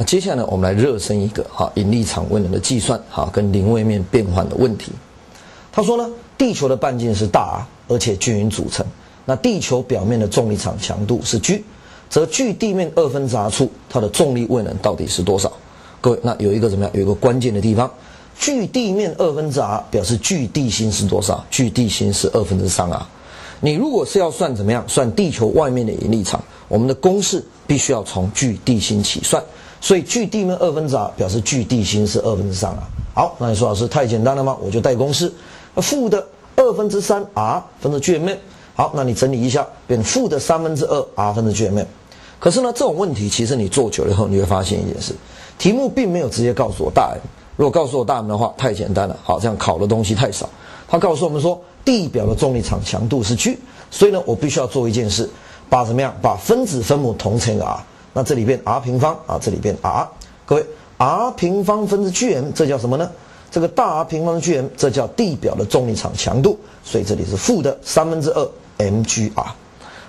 那接下来，我们来热身一个哈引力场位能的计算哈跟零位面变换的问题。他说呢，地球的半径是大 R，而且均匀组成。那地球表面的重力场强度是 G，则距地面二分之 R 处，它的重力位能到底是多少？各位，那有一个怎么样？有一个关键的地方，距地面二分之 R 表示距地心是多少？距地心是二分之三 R。你如果是要算怎么样？算地球外面的引力场，我们的公式必须要从距地心起算。所以距地面二分之 R 表示距地心是二分之三 R。好，那你说老师太简单了吗？我就带公式，负的二分之三 R 分之 G M。好，那你整理一下，变负的三分之二 R 分之 G M。可是呢，这种问题其实你做久了以后，你会发现一件事：题目并没有直接告诉我大 M。如果告诉我大 M 的话，太简单了。好，这样考的东西太少。他告诉我们说，地表的重力场强度是 G，所以呢，我必须要做一件事，把怎么样？把分子分母同乘 R。那这里边 R 平方啊，这里边 R。各位，R 平方分之 G M，这叫什么呢？这个大 R 平方的 G M，这叫地表的重力场强度。所以这里是负的三分之二 m g r。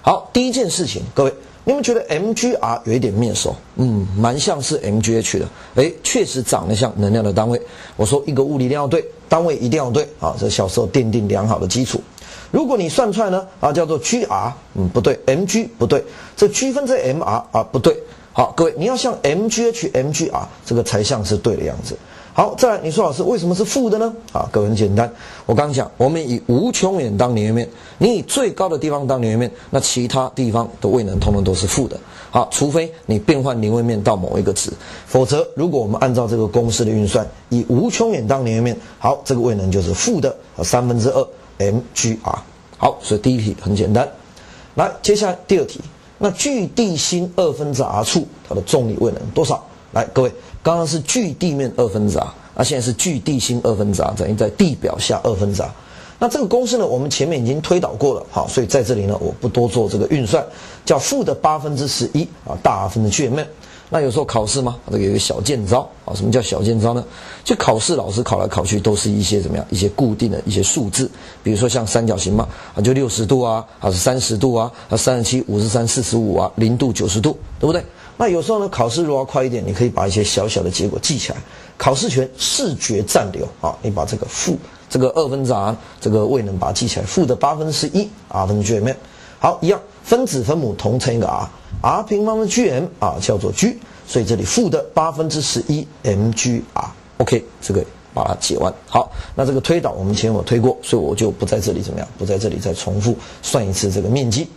好，第一件事情，各位。你们觉得 mgr 有一点面熟，嗯，蛮像是 mgh 的，哎，确实长得像能量的单位。我说一个物理一定要对，单位一定要对啊，这小时候奠定良好的基础。如果你算出来呢，啊，叫做 gr，嗯，不对，mg 不对，这区分之 mr 啊，不对。好，各位，你要像 mgh、mgr 这个才像是对的样子。好，再来，你说老师为什么是负的呢？啊，各位很简单，我刚刚讲，我们以无穷远当零位面，你以最高的地方当零位面，那其他地方的位能通通都是负的。好，除非你变换零位面到某一个值，否则如果我们按照这个公式的运算，以无穷远当零位面，好，这个位能就是负的三分之二 mgr。好，所以第一题很简单。来，接下来第二题，那距地心二分之 r 处，它的重力位能多少？来，各位，刚刚是距地面二分之 r，那现在是距地心二分之 r 等于在地表下二分之 r。那这个公式呢，我们前面已经推导过了，好，所以在这里呢，我不多做这个运算，叫负的八分之十一啊，大 R 分之 G M。那有时候考试吗？这个有一个小见招啊，什么叫小见招呢？就考试老师考来考去都是一些怎么样，一些固定的一些数字，比如说像三角形嘛，啊就六十度啊，还是三十度啊，啊三十七、五十三、四十五啊，零度、九十度，对不对？那有时候呢，考试如果要快一点，你可以把一些小小的结果记起来。考试权视觉暂留啊，你把这个负这个二分之 r 这个未能把它记起来，负的八分之一 r 分之 G M。好，一样，分子分母同乘一个 R 平方的 G M 啊叫做 G，所以这里负的八分之十一 m G R。OK，这个把它解完。好，那这个推导我们前面有推过，所以我就不在这里怎么样，不在这里再重复算一次这个面积。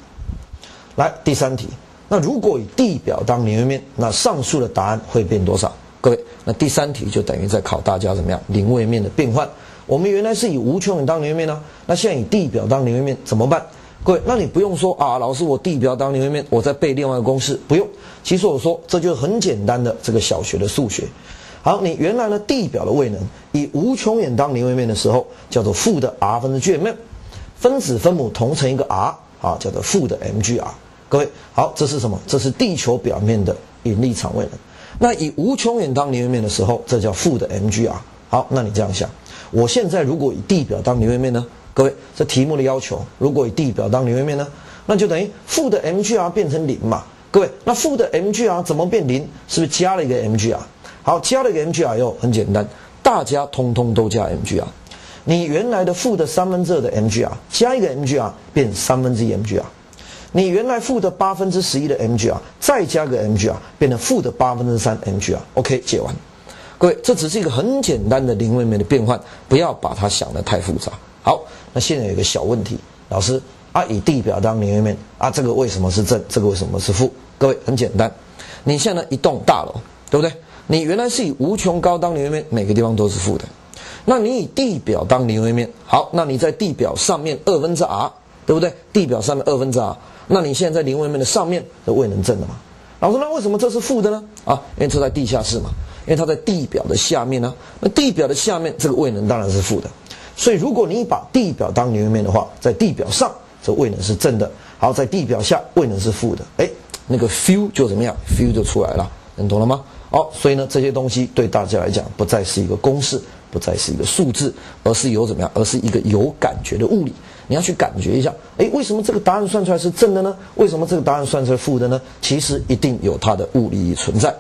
来，第三题。那如果以地表当零位面，那上述的答案会变多少？各位，那第三题就等于在考大家怎么样零位面的变换。我们原来是以无穷远当零位面呢，那现在以地表当零位面怎么办？各位，那你不用说啊，老师我地表当零位面，我在背另外一个公式，不用。其实我说这就是很简单的这个小学的数学。好，你原来呢地表的位能以无穷远当零位面的时候，叫做负的 r 分之 G M，分子分母同乘一个 r 啊，叫做负的 m G R。各位好，这是什么？这是地球表面的引力场位能。那以无穷远当零位面的时候，这叫负的 mgr。好，那你这样想，我现在如果以地表当零位面呢？各位，这题目的要求，如果以地表当零位面呢，那就等于负的 mgr 变成零嘛？各位，那负的 mgr 怎么变零？是不是加了一个 mgr？好，加了一个 mgr 以后很简单，大家通通都加 mgr。你原来的负的三分之二的 mgr 加一个 mgr 变三分之一 mgr。你原来负的八分之十一的 mgr，再加个 mgr，变成负的八分之三 mgr。OK，解完。各位，这只是一个很简单的零位面的变换，不要把它想得太复杂。好，那现在有个小问题，老师啊，以地表当零位面啊，这个为什么是正？这个为什么是负？各位很简单，你现在一栋大楼，对不对？你原来是以无穷高当零位面，每个地方都是负的。那你以地表当零位面，好，那你在地表上面二分之 r，对不对？地表上面二分之 r。那你现在在零位面的上面的位能正的吗？老师，那为什么这是负的呢？啊，因为这在地下室嘛，因为它在地表的下面呢。那地表的下面这个位能当然是负的。所以如果你把地表当零位面的话，在地表上这位能是正的，好，在地表下位能是负的。哎，那个 feel 就怎么样？feel 就出来了，能懂了吗？好，所以呢，这些东西对大家来讲不再是一个公式，不再是一个数字，而是有怎么样？而是一个有感觉的物理。你要去感觉一下，诶，为什么这个答案算出来是正的呢？为什么这个答案算出来负的呢？其实一定有它的物理存在。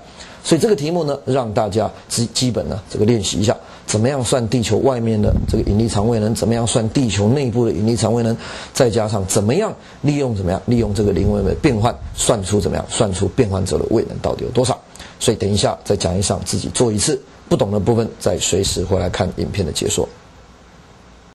所以这个题目呢，让大家基基本呢这个练习一下，怎么样算地球外面的这个引力场位能，怎么样算地球内部的引力场位能，再加上怎么样利用怎么样利用这个零位的变换，算出怎么样算出变换者的位能到底有多少。所以等一下在讲义上自己做一次，不懂的部分再随时回来看影片的解说。